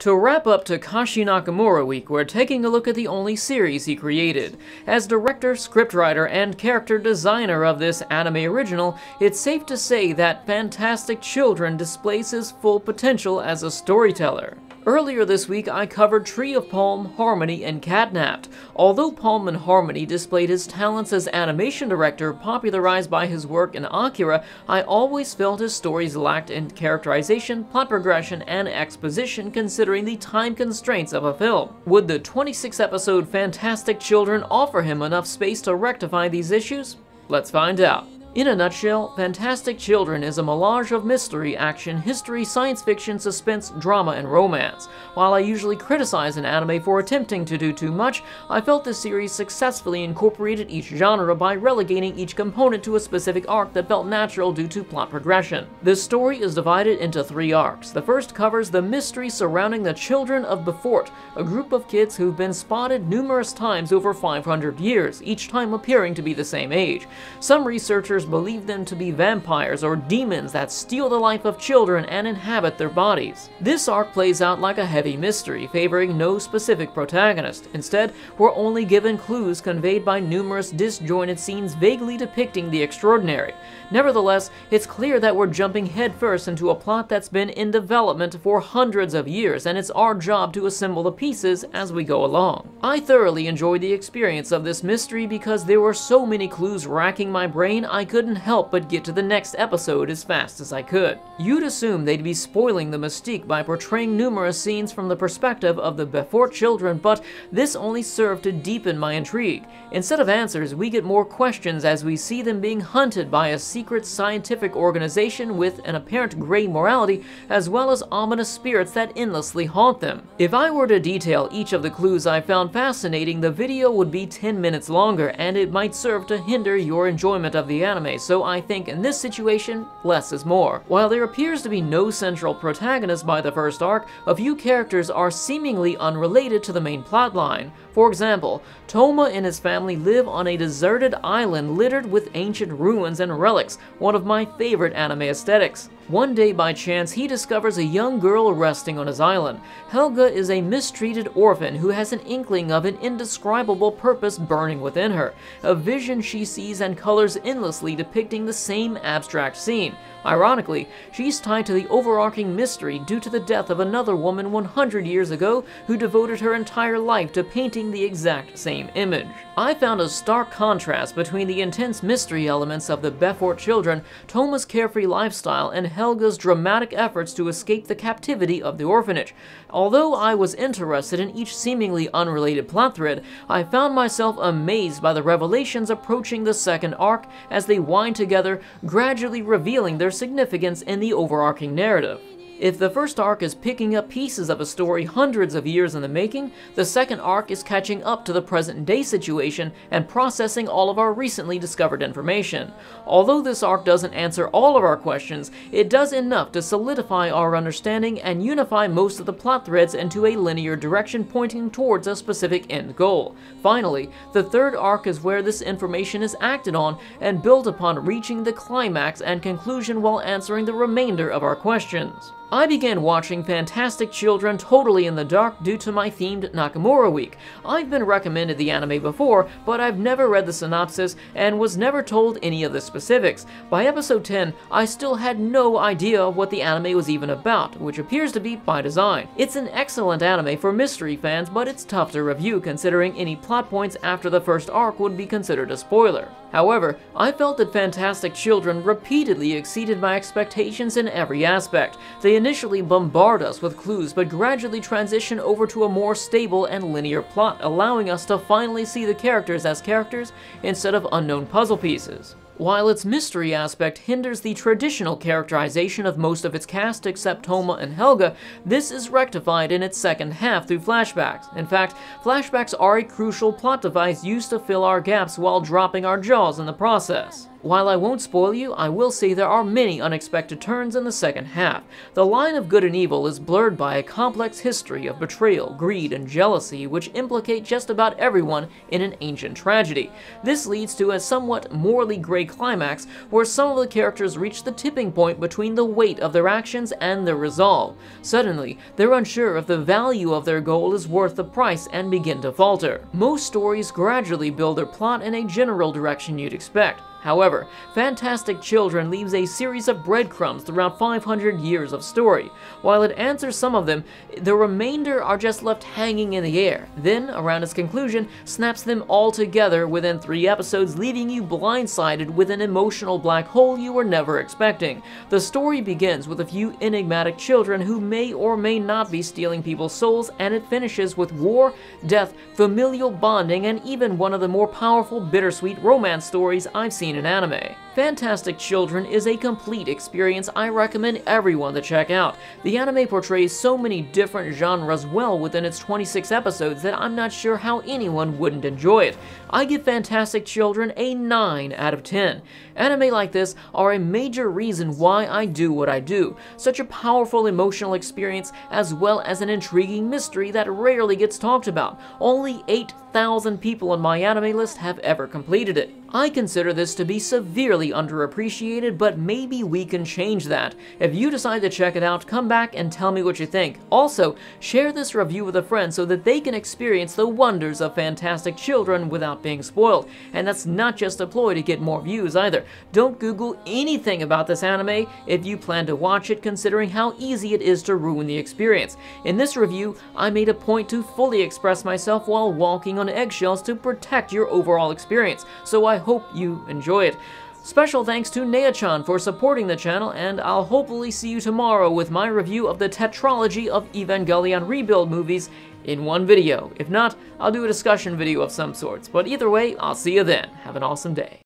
To wrap up Takashi Nakamura week, we're taking a look at the only series he created. As director, scriptwriter, and character designer of this anime original, it's safe to say that Fantastic Children displays his full potential as a storyteller. Earlier this week, I covered Tree of Palme, Harmony, and Catnapped. Although Palme and Harmony displayed his talents as animation director popularized by his work in Akira, I always felt his stories lacked in characterization, plot progression, and exposition considering the time constraints of a film. Would the 26-episode Fantastic Children offer him enough space to rectify these issues? Let's find out. In a nutshell, Fantastic Children is a melange of mystery, action, history, science fiction, suspense, drama, and romance. While I usually criticize an anime for attempting to do too much, I felt this series successfully incorporated each genre by relegating each component to a specific arc that felt natural due to plot progression. This story is divided into three arcs. The first covers the mystery surrounding the children of Befort, a group of kids who've been spotted numerous times over 500 years, each time appearing to be the same age. Some researchers believe them to be vampires or demons that steal the life of children and inhabit their bodies. This arc plays out like a heavy mystery, favoring no specific protagonist. Instead, we're only given clues conveyed by numerous disjointed scenes vaguely depicting the extraordinary. Nevertheless, it's clear that we're jumping headfirst into a plot that's been in development for hundreds of years, and it's our job to assemble the pieces as we go along. I thoroughly enjoyed the experience of this mystery because there were so many clues racking my brain I couldn't help but get to the next episode as fast as I could. You'd assume they'd be spoiling the mystique by portraying numerous scenes from the perspective of the Befort children, but this only served to deepen my intrigue. Instead of answers, we get more questions as we see them being hunted by a secret scientific organization with an apparent gray morality, as well as ominous spirits that endlessly haunt them. If I were to detail each of the clues I found fascinating, the video would be 10 minutes longer, and it might serve to hinder your enjoyment of the anime anime, so I think in this situation, less is more. While there appears to be no central protagonist by the first arc, a few characters are seemingly unrelated to the main plotline. For example, Toma and his family live on a deserted island littered with ancient ruins and relics, one of my favorite anime aesthetics. One day by chance, he discovers a young girl resting on his island. Helga is a mistreated orphan who has an inkling of an indescribable purpose burning within her, a vision she sees and colors endlessly depicting the same abstract scene. Ironically, she's tied to the overarching mystery due to the death of another woman 100 years ago who devoted her entire life to painting the exact same image. I found a stark contrast between the intense mystery elements of the Befort children, Toma's carefree lifestyle, and Helga's dramatic efforts to escape the captivity of the orphanage. Although I was interested in each seemingly unrelated plot thread, I found myself amazed by the revelations approaching the second arc as they wind together, gradually revealing their significance in the overarching narrative. If the first arc is picking up pieces of a story hundreds of years in the making, the second arc is catching up to the present day situation and processing all of our recently discovered information. Although this arc doesn't answer all of our questions, it does enough to solidify our understanding and unify most of the plot threads into a linear direction pointing towards a specific end goal. Finally, the third arc is where this information is acted on and built upon reaching the climax and conclusion while answering the remainder of our questions. I began watching Fantastic Children totally in the dark due to my themed Nakamura week. I've been recommended the anime before, but I've never read the synopsis and was never told any of the specifics. By episode 10, I still had no idea what the anime was even about, which appears to be by design. It's an excellent anime for mystery fans, but it's tough to review considering any plot points after the first arc would be considered a spoiler. However, I felt that Fantastic Children repeatedly exceeded my expectations in every aspect. They initially bombard us with clues, but gradually transition over to a more stable and linear plot, allowing us to finally see the characters as characters instead of unknown puzzle pieces. While its mystery aspect hinders the traditional characterization of most of its cast except Toma and Helga, this is rectified in its second half through flashbacks. In fact, flashbacks are a crucial plot device used to fill our gaps while dropping our jaws in the process. While I won't spoil you, I will say there are many unexpected turns in the second half. The line of good and evil is blurred by a complex history of betrayal, greed, and jealousy which implicate just about everyone in an ancient tragedy. This leads to a somewhat morally gray climax where some of the characters reach the tipping point between the weight of their actions and their resolve. Suddenly, they're unsure if the value of their goal is worth the price and begin to falter. Most stories gradually build their plot in a general direction you'd expect. However, Fantastic Children leaves a series of breadcrumbs throughout 500 years of story. While it answers some of them, the remainder are just left hanging in the air. Then, around its conclusion, snaps them all together within three episodes, leaving you blindsided with an emotional black hole you were never expecting. The story begins with a few enigmatic children who may or may not be stealing people's souls, and it finishes with war, death, familial bonding, and even one of the more powerful bittersweet romance stories I've seen seen in anime. Fantastic Children is a complete experience I recommend everyone to check out. The anime portrays so many different genres well within its 26 episodes that I'm not sure how anyone wouldn't enjoy it. I give Fantastic Children a 9 out of 10. Anime like this are a major reason why I do what I do. Such a powerful emotional experience as well as an intriguing mystery that rarely gets talked about. Only 8,000 people on MyAnimeList have ever completed it. I consider this to be severely underappreciated, but maybe we can change that. If you decide to check it out, come back and tell me what you think. Also, share this review with a friend so that they can experience the wonders of Fantastic Children without being spoiled. And that's not just a ploy to get more views either. Don't Google anything about this anime if you plan to watch it considering how easy it is to ruin the experience. In this review, I made a point to fully express myself while walking on eggshells to protect your overall experience, so I hope you enjoy it. Special thanks to Neachan for supporting the channel, and I'll hopefully see you tomorrow with my review of the tetralogy of Evangelion Rebuild movies in one video. If not, I'll do a discussion video of some sorts, but either way, I'll see you then. Have an awesome day.